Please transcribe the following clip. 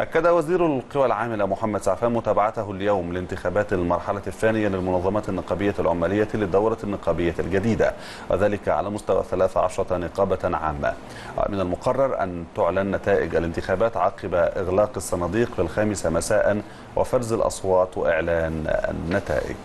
أكد وزير القوى العاملة محمد سعفان متابعته اليوم لانتخابات المرحلة الثانية للمنظمات النقابية العمالية للدورة النقابية الجديدة وذلك على مستوى 13 نقابة عامة. من المقرر أن تعلن نتائج الانتخابات عقب إغلاق الصناديق في الخامسة مساء وفرز الأصوات وإعلان النتائج.